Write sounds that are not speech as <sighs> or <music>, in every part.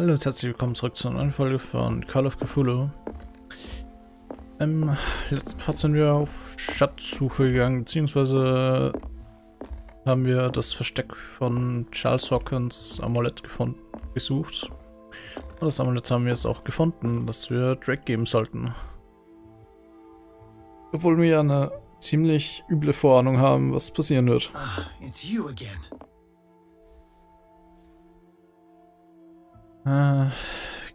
Hallo und herzlich willkommen zurück zu einer neuen Folge von Call of Cthulhu. Im letzten Part sind wir auf Schatzsuche gegangen, beziehungsweise haben wir das Versteck von Charles Hawkins Amulett gefunden, gesucht. Und das Amulett haben wir jetzt auch gefunden, das wir Drake geben sollten. Obwohl wir eine ziemlich üble Vorahnung haben, was passieren wird. Ah, it's you again. Äh,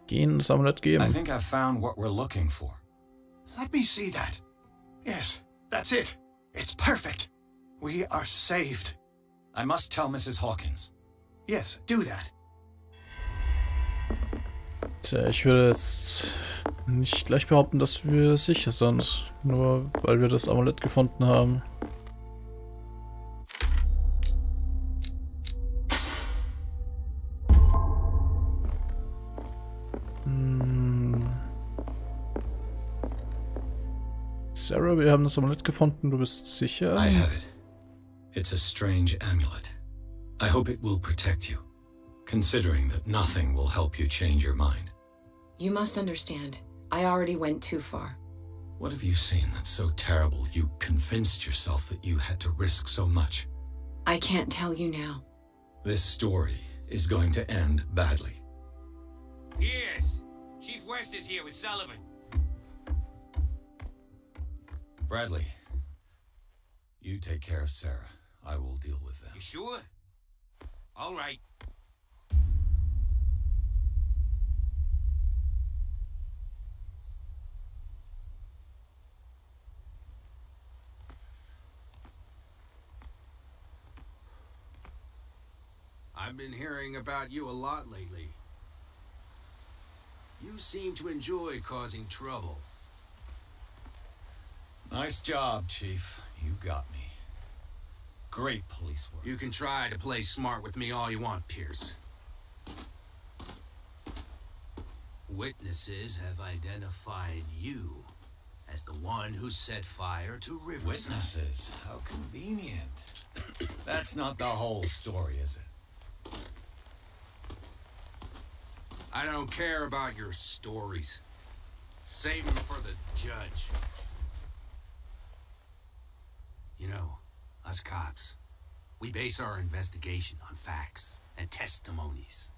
gehen, das Amulett I geben. think I've found what we're looking for. Let me see that. Yes, that's it. It's perfect. We are saved. I must tell Mrs. Hawkins. Yes, do that. Tja, ich würde jetzt nicht gleich behaupten, dass wir sicher sind, nur weil wir das Amulett gefunden haben. Wir haben das Amulett gefunden, du bist sicher? I have it. It's a strange amulet. I hope it will protect you, considering that nothing will help you change your mind. You must understand, I already went too far. What have you seen that's so terrible you convinced yourself that you had to risk so much? I can't tell you now. This story is going to end badly. Yes. Chief West is here with Sullivan. Bradley, you take care of Sarah. I will deal with them. You sure? All right. I've been hearing about you a lot lately. You seem to enjoy causing trouble. Nice job, Chief. You got me. Great police work. You can try to play smart with me all you want, Pierce. Witnesses have identified you as the one who set fire to Riverside. Witnesses? How convenient. That's not the whole story, is it? I don't care about your stories. Save them for the judge. You know, us cops, we base our investigation on facts and testimonies.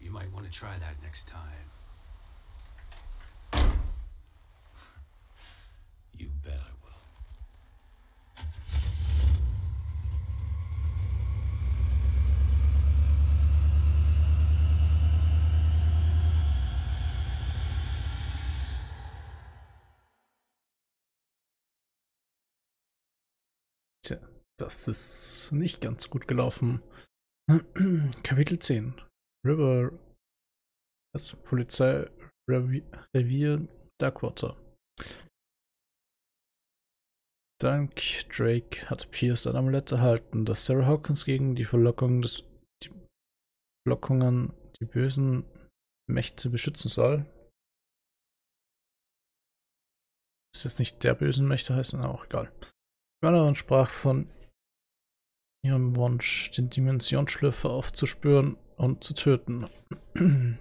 You might want to try that next time. Das ist nicht ganz gut gelaufen. <clears throat> Kapitel 10. River. Das Polizei Revi- Revier Darkwater. Dank Drake hat Pierce ein Amulett erhalten, das Sarah Hawkins gegen die Verlockung des die Verlockungen die bösen Mächte beschützen soll. Ist jetzt nicht der bösen Mächte heißen, auch egal. Börnerin sprach von ihrem Wunsch, den Dimensionsschlürfer aufzuspüren und zu töten. <clears throat>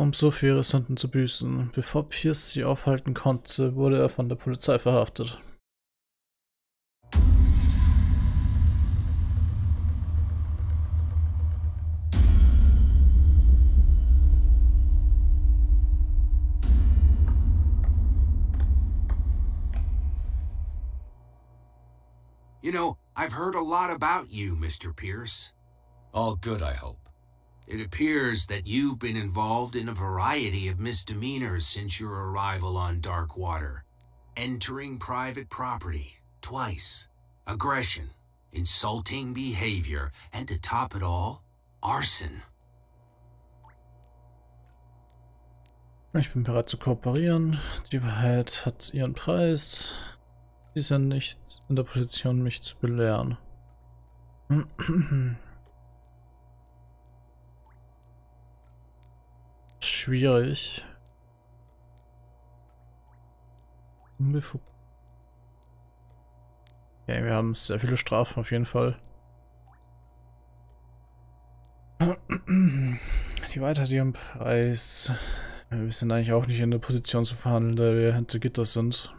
um so für ihre Sünden zu büßen. Bevor Pierce sie aufhalten konnte, wurde er von der Polizei verhaftet. You know, I've heard a lot about you, Mr. Pierce. All good, I hope. It appears that you've been involved in a variety of misdemeanors since your arrival on Darkwater. Entering private property, twice. Aggression, insulting behavior, and to top it all, arson. Ich bin bereit zu kooperieren. Die Wahrheit hat ihren Preis. ist er nicht in der Position, mich zu belehren. <clears throat> Schwierig. Unbefugt. Okay, wir haben sehr viele Strafen auf jeden Fall. <clears throat> Die weiter, die im Preis. Wir sind eigentlich auch nicht in der Position zu verhandeln, da wir hinter Gitter sind.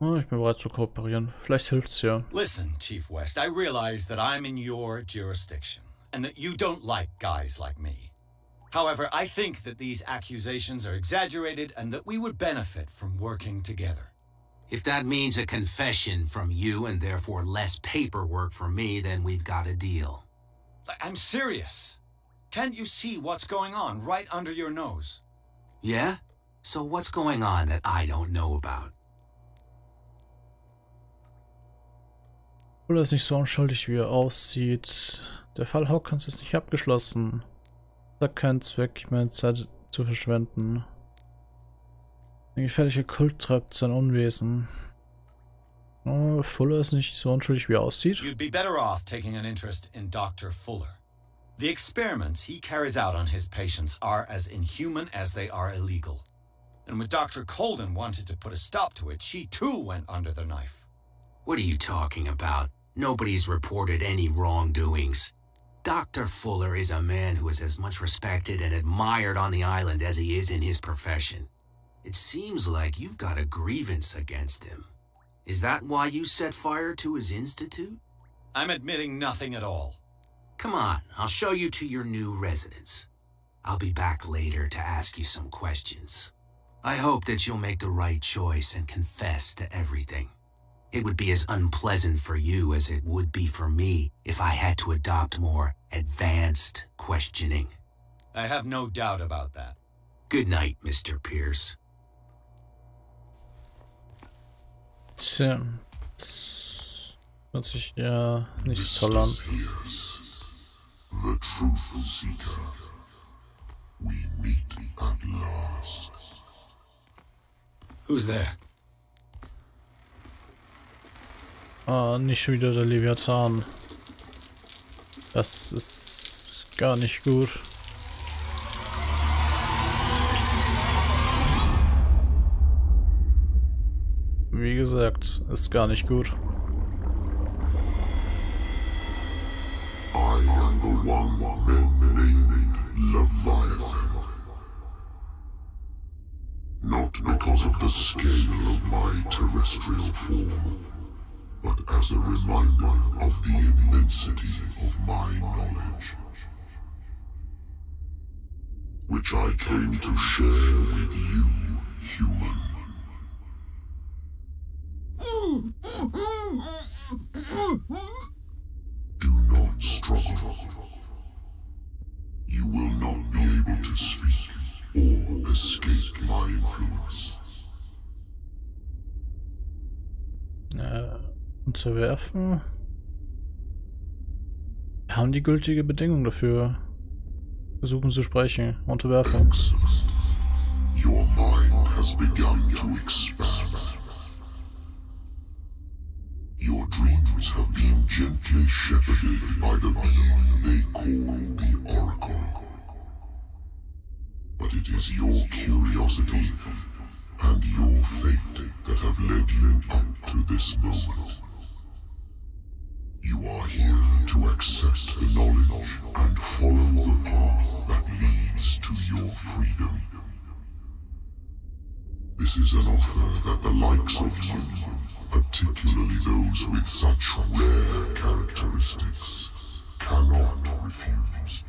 Ich bin bereit zu kooperieren. Vielleicht hilft's ja. Listen, Chief West, I realize that I'm in your jurisdiction and that you don't like guys like me. However, I think that these accusations are exaggerated and that we would benefit from working together. If that means a confession from you and therefore less paperwork for me, then we've got a deal. I'm serious. Can't you see what's going on right under your nose? Yeah? So what's going on that I don't know about? Obwohl ist nicht so unschuldig, wie er aussieht. Der Fall Hawkins ist nicht abgeschlossen. Es hat keinen Zweck, meine Zeit zu verschwenden. Ein gefährlicher Kult treibt sein Unwesen. Oh, Fuller ist nicht so unschuldig, wie er aussieht. You'd be better off taking an interest in Dr. Fuller. The experiments he carries out on his patients are as inhuman as they are illegal. And when Dr. Colden wanted to put a stop to it, she too went under the knife. What are you talking about? Nobody's reported any wrongdoings. Dr. Fuller is a man who is as much respected and admired on the island as he is in his profession. It seems like you've got a grievance against him. Is that why you set fire to his institute? I'm admitting nothing at all. Come on, I'll show you to your new residence. I'll be back later to ask you some questions. I hope that you'll make the right choice and confess to everything. It would be as unpleasant for you as it would be for me if I had to adopt more advanced questioning. I have no doubt about that. Good night, Mr. Pierce. Tja, das hört sich ja nicht toll an. Pierce, the truth seeker. We meet at last. Who's there? Ah, nicht schon wieder der Leviathan. Das ist gar nicht gut. Wie gesagt, ist gar nicht gut. I am the one men named Leviathan. Not because of the scale of my terrestrial form, but as a reminder of the immensity of my knowledge, which I came to share with you, human. Do not struggle. You will not be able to speak or escape my influence. Unterwerfen. Wir haben die gültige Bedingung dafür. Versuchen zu sprechen. Unterwerfung. Excellent. Your mind has begun to expand. Your dreams have been gently shepherded by the being they call the Oracle. But it is your curiosity and your fate that have led you up to this moment. Here to accept the knowledge and follow the path that leads to your freedom. This is an offer that the likes of you, particularly those with such rare characteristics, cannot refuse.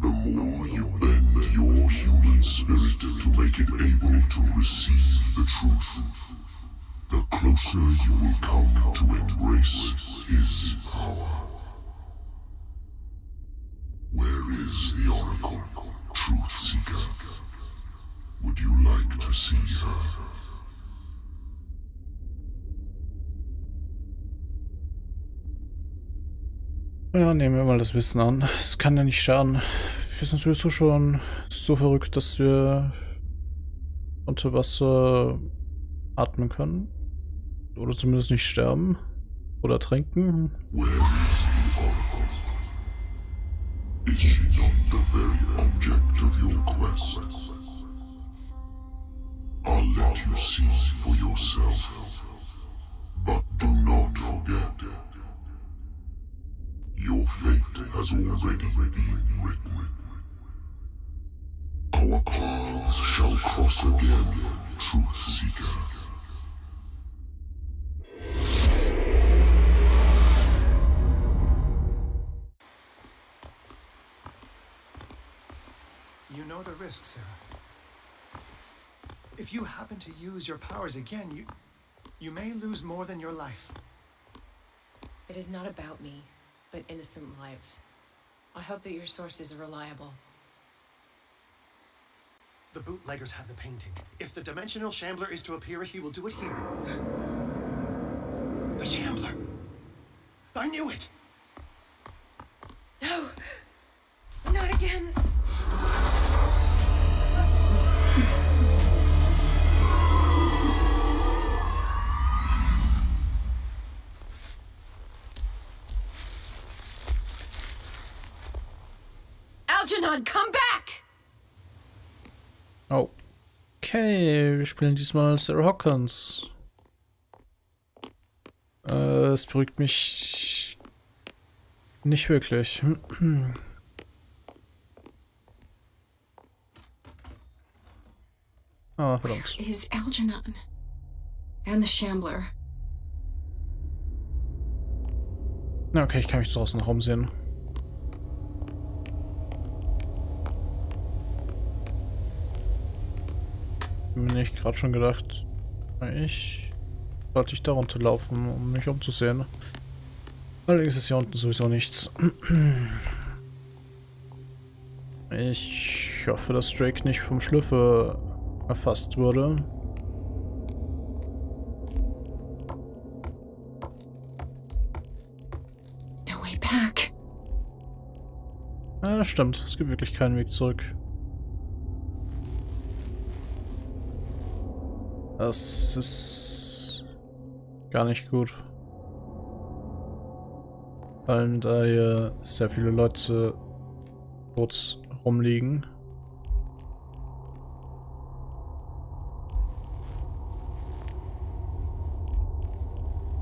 The more you bend your human spirit to make it able to receive the truth, the closer you will come to embrace his power. Where is the Oracle, Truth Seeker? Would you like to see her? Ja, nehmen wir mal das Wissen an. Es kann ja nicht schaden. Wir sind sowieso schon so verrückt, dass wir unter Wasser atmen können. Oder zumindest nicht sterben. Oder trinken. Where is the Oracle? Is she not the very object of your quest? I'll let you see for yourself. But do not forget. Your fate has already been written. Our paths shall cross again, Truth Seeker. Know the risk, Sarah. If you happen to use your powers again, you you may lose more than your life. It is not about me, but innocent lives. I hope that your sources are reliable. The bootleggers have the painting. If the dimensional shambler is to appear, he will do it here. <gasps> The shambler! I knew it! No! Not again! Algernon, come back! Okay, wir spielen diesmal Sarah Hawkins. Äh, es beruhigt mich nicht wirklich. <clears throat> Ah, verdammt. Is Algernon. And the Shambler. Na, okay, ich kann mich draußen noch umsehen. Mir nicht gerade schon gedacht, ich sollte ich da runterlaufen, um mich umzusehen. Allerdings ist hier unten sowieso nichts. Ich hoffe, dass Drake nicht vom Schlüffel erfasst wurde. No way back. Ah, stimmt. Es gibt wirklich keinen Weg zurück. Das ist gar nicht gut. Vor allem da hier sehr viele Leute tot rumliegen.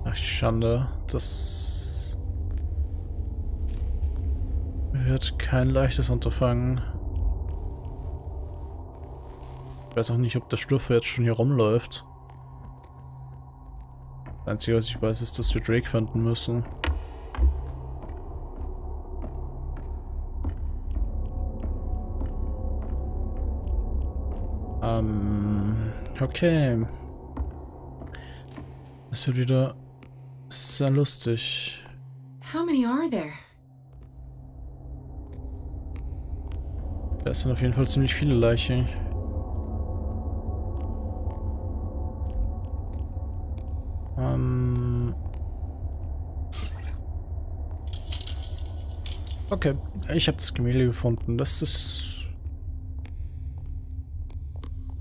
Ach, Schande. Das wird kein leichtes Unterfangen. Ich weiß auch nicht, ob der Stufe jetzt schon hier rumläuft. Das Einzige, was ich weiß, ist, dass wir Drake finden müssen. Ähm, okay. Das wird wieder sehr lustig. How many are there? Da sind auf jeden Fall ziemlich viele Leichen. Okay, ich habe das Gemälde gefunden. Das ist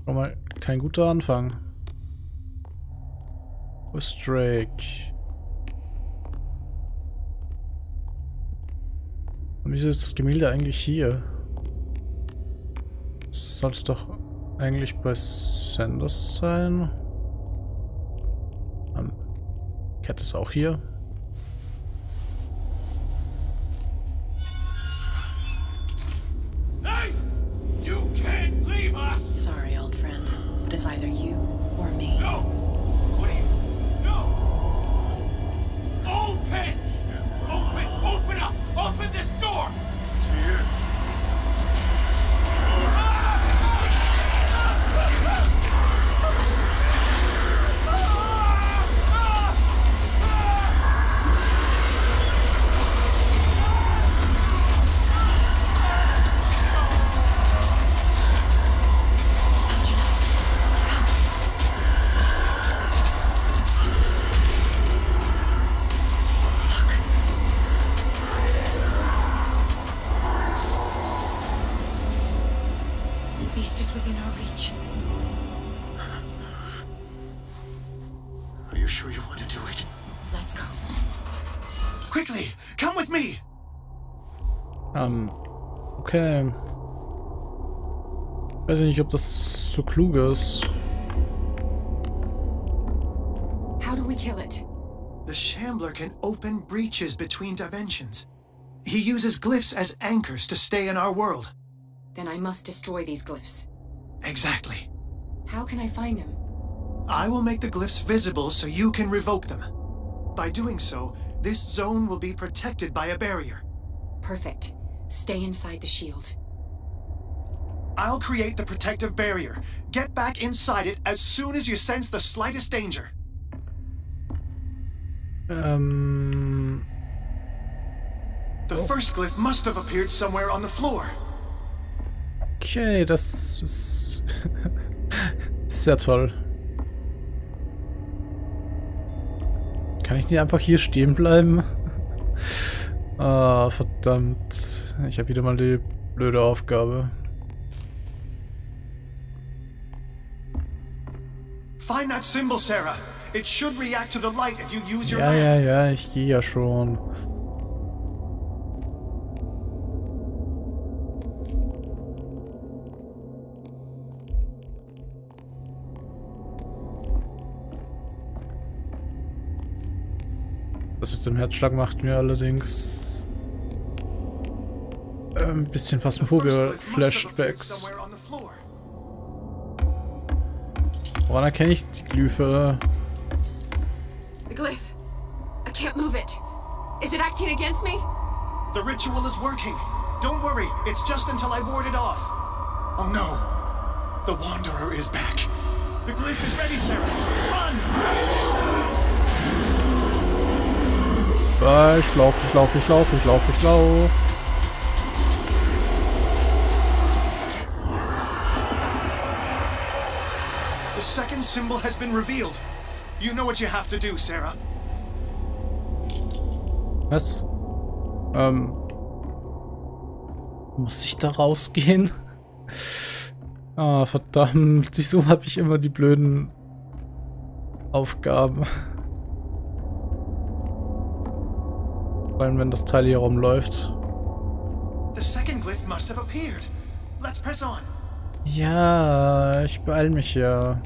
schon mal kein guter Anfang. Wo ist Drake? Und wieso ist das Gemälde eigentlich hier? Das sollte doch eigentlich bei Sanders sein. Ähm, Cat ist auch hier. Weiß ich nicht, ob das so klug ist. How do we kill it? The Shambler can open breaches between dimensions. He uses glyphs as anchors to stay in our world. Then I must destroy these glyphs. Exactly. How can I find them? I will make the glyphs visible so you can revoke them. By doing so, this zone will be protected by a barrier. Perfect. Stay inside the shield. I'll create the protective barrier. Get back inside it as soon as you sense the slightest danger. Ähm, The first glyph must have appeared somewhere on the floor. okay, das ist <laughs> sehr toll. Kann ich nicht einfach hier stehen bleiben? <laughs> Ah, verdammt. Ich habe wieder mal die blöde Aufgabe. Find that symbol, Sarah. It should react to the light if you use your Ja, ja, ja, ich gehe ja schon. Das mit dem Herzschlag macht mir allerdings ein bisschen The Woran erkenne ich die Glyphe? The glyph. I can't move it. Is it acting against me? The ritual is working. Don't worry, it's just until I ward it off. Oh no. The Wanderer is back. The glyph is ready, Sarah. Run! Ich lauf, ich lauf, ich lauf, ich lauf, ich lauf. Second symbol has been revealed. You know what you have to do, Sarah. Was? Ähm. Muss ich da rausgehen? <laughs> Ah, verdammt. Wieso habe ich immer die blöden Aufgaben? Vor allem, wenn das Teil hier rumläuft. The second glyph must have appeared. Let's press on. Ja, ich beeil mich ja.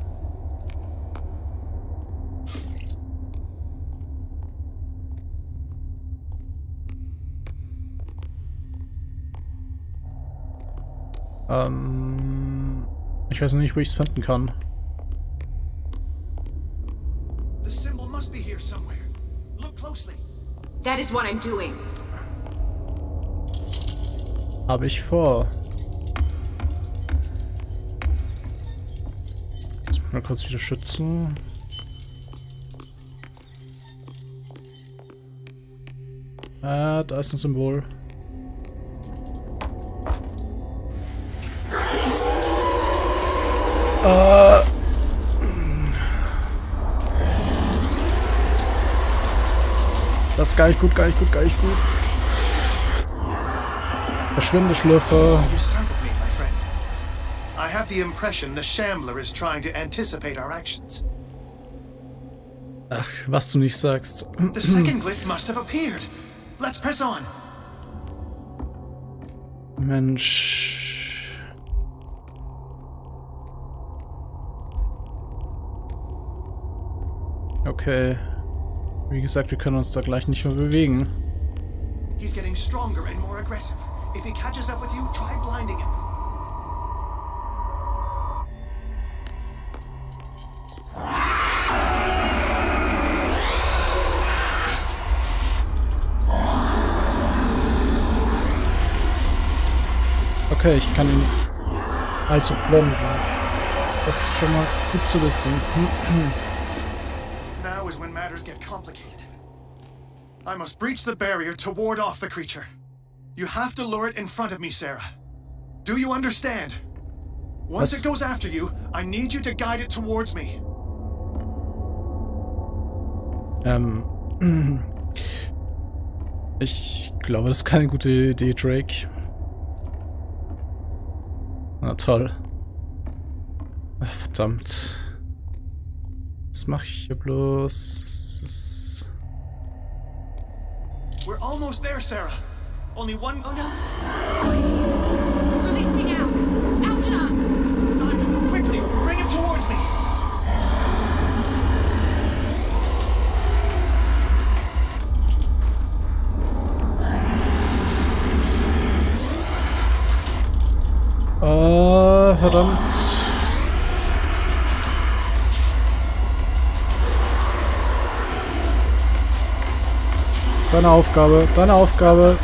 Ähm, ich weiß noch nicht, wo ich es finden kann. The symbol must be here somewhere. Look closely. That is what I'm doing. Habe ich vor. Jetzt mal kurz wieder schützen. Ah, da ist ein Symbol. Äh. Das ist gar nicht gut, gar nicht gut, gar nicht gut. Verschwinde, friend. I have the impression the Shambler is trying to anticipate our actions. Ach, was du nicht sagst. The second glyph must have appeared. Let's press on. Mensch. Okay. Wie gesagt, wir können uns da gleich nicht mehr bewegen. He's getting stronger and more aggressive. If he catches up with you, try blinding him. Okay, ich kann ihn also blenden. Das ist schon mal gut zu wissen. <clears throat> get complicated. I must breach the barrier to ward off the creature. You have to lure it in front of me, Sarah. Do you understand? Once Was? it goes after you, I need you to guide it towards me. Ähm. <clears throat> Ich glaube, das ist keine gute Idee, Drake. Na toll. Ach, verdammt. Was mache ich hier bloß? We're almost there, Sarah. Only one... Oh, no. Release me now! Algernon! Don, quickly! Bring him towards me! Uh, äh, verdammt. Deine Aufgabe, deine Aufgabe.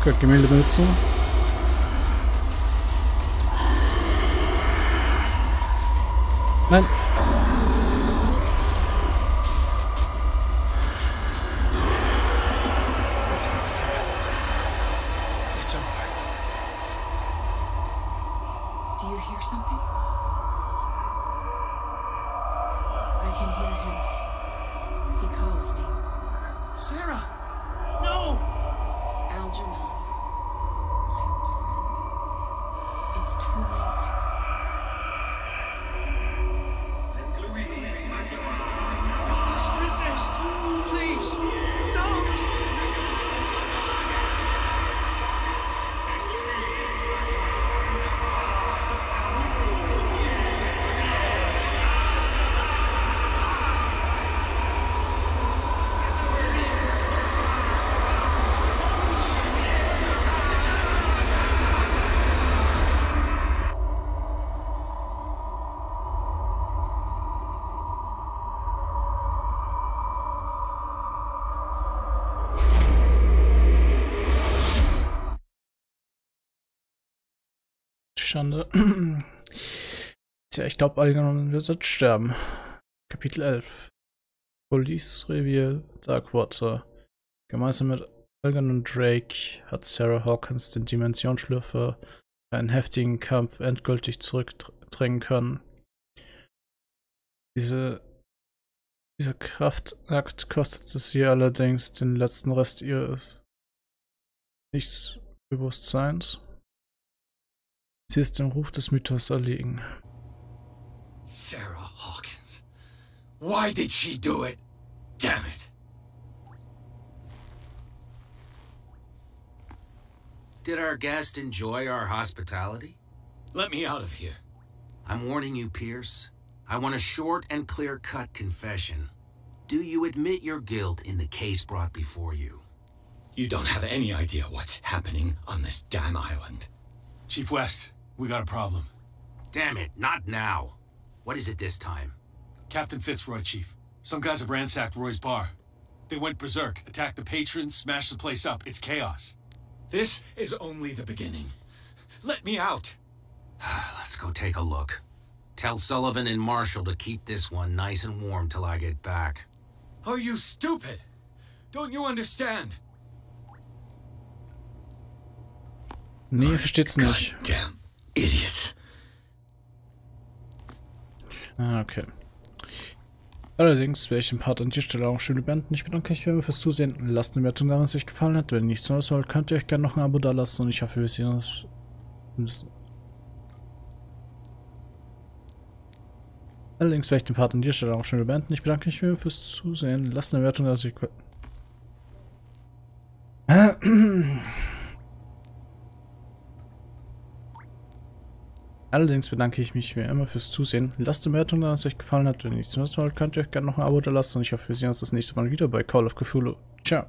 Okay, Gemälde benutzen. Nein. Schande. <clears throat> Tja, ich glaube, Algernon wird jetzt sterben. Kapitel 11. Police Revier Darkwater. Gemeinsam mit Algernon Drake hat Sarah Hawkins den Dimensionsschlürfer einen heftigen Kampf endgültig zurückdrängen können. Diese, dieser Kraftakt kostete sie allerdings den letzten Rest ihres Nichtsbewusstseins. Sie ist dem Ruf des Mythos erlegen. Sarah Hawkins. Why did she do it? Damn it! Did our guest enjoy our hospitality? Let me out of here. I'm warning you, Pierce. I want a short and clear cut confession. Do you admit your guilt in the case brought before you? You don't have any idea what's happening on this damn island. Chief West, we got a problem. Damn it, not now. What is it this time? Captain Fitzroy, Chief. Some guys have ransacked Roy's bar. They went berserk, attacked the patrons, smashed the place up. It's chaos. This is only the beginning. Let me out. <sighs> Let's go take a look. Tell Sullivan and Marshall to keep this one nice and warm till I get back. Are you stupid? Don't you understand? Nee, versteht's nicht. Damn idiots. Ah, okay. Allerdings werde ich den Part an dieser Stelle auch schön beenden. Ich bedanke mich für fürs Zusehen. Lasst eine Wertung da, wenn es euch gefallen hat. Wenn nichts Neues soll, könnt ihr euch gerne noch ein Abo da lassen und ich hoffe, wir sehen uns. Allerdings werde ich den Part an dieser Stelle auch schön beenden. Ich bedanke mich für fürs Zusehen. Lasst eine Wertung da, wenn es euch gefallen Allerdings bedanke ich mich wie immer fürs Zusehen. Lasst eine Wertung da, wenn es euch gefallen hat. Wenn nichts Neues soll, könnt ihr euch gerne noch ein Abo da lassen und ich hoffe, wir sehen uns das nächste Mal wieder bei Call of Cthulhu. Ciao.